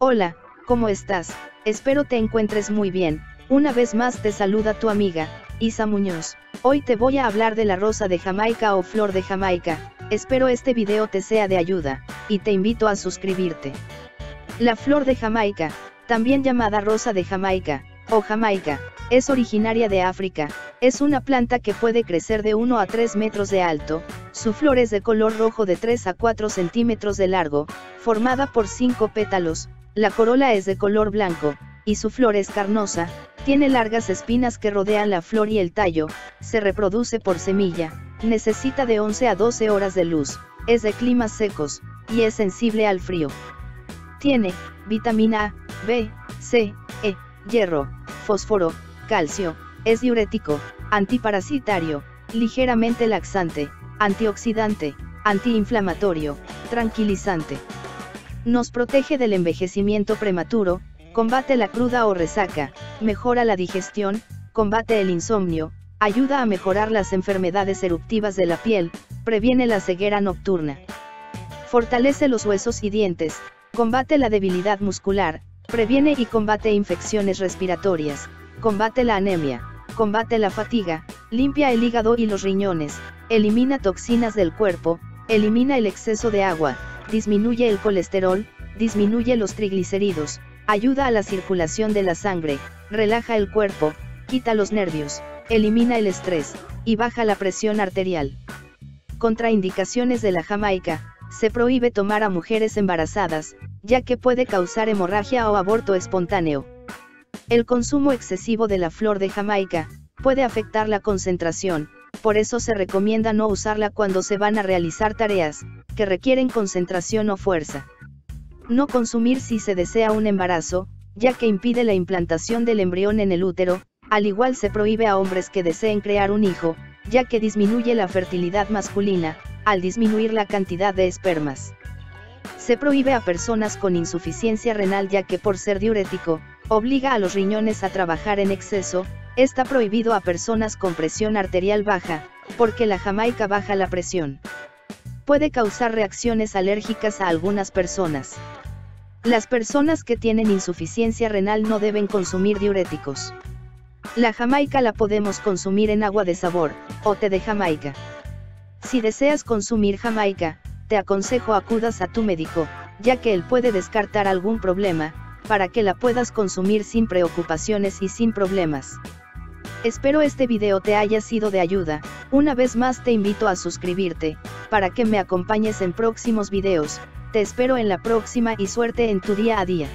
Hola, ¿cómo estás? Espero te encuentres muy bien. Una vez más te saluda tu amiga, Isa Muñoz. Hoy te voy a hablar de la rosa de Jamaica o flor de Jamaica. Espero este video te sea de ayuda, y te invito a suscribirte. La flor de Jamaica, también llamada rosa de Jamaica, o Jamaica, es originaria de África, es una planta que puede crecer de 1 a 3 metros de alto, su flor es de color rojo de 3 a 4 centímetros de largo, formada por 5 pétalos, la corola es de color blanco, y su flor es carnosa, tiene largas espinas que rodean la flor y el tallo, se reproduce por semilla, necesita de 11 a 12 horas de luz, es de climas secos, y es sensible al frío. Tiene, vitamina A, B, C, E, hierro, fósforo, calcio, es diurético, antiparasitario, ligeramente laxante, antioxidante, antiinflamatorio, tranquilizante. Nos protege del envejecimiento prematuro, combate la cruda o resaca, mejora la digestión, combate el insomnio, ayuda a mejorar las enfermedades eruptivas de la piel, previene la ceguera nocturna. Fortalece los huesos y dientes, combate la debilidad muscular, previene y combate infecciones respiratorias, combate la anemia, combate la fatiga, limpia el hígado y los riñones, elimina toxinas del cuerpo, elimina el exceso de agua, disminuye el colesterol, disminuye los triglicéridos, ayuda a la circulación de la sangre, relaja el cuerpo, quita los nervios, elimina el estrés, y baja la presión arterial. Contraindicaciones de la Jamaica, se prohíbe tomar a mujeres embarazadas, ya que puede causar hemorragia o aborto espontáneo. El consumo excesivo de la flor de Jamaica, puede afectar la concentración, por eso se recomienda no usarla cuando se van a realizar tareas, que requieren concentración o fuerza. No consumir si se desea un embarazo, ya que impide la implantación del embrión en el útero, al igual se prohíbe a hombres que deseen crear un hijo, ya que disminuye la fertilidad masculina, al disminuir la cantidad de espermas. Se prohíbe a personas con insuficiencia renal ya que por ser diurético, obliga a los riñones a trabajar en exceso, Está prohibido a personas con presión arterial baja, porque la jamaica baja la presión. Puede causar reacciones alérgicas a algunas personas. Las personas que tienen insuficiencia renal no deben consumir diuréticos. La jamaica la podemos consumir en agua de sabor, o té de jamaica. Si deseas consumir jamaica, te aconsejo acudas a tu médico, ya que él puede descartar algún problema, para que la puedas consumir sin preocupaciones y sin problemas. Espero este video te haya sido de ayuda, una vez más te invito a suscribirte, para que me acompañes en próximos videos, te espero en la próxima y suerte en tu día a día.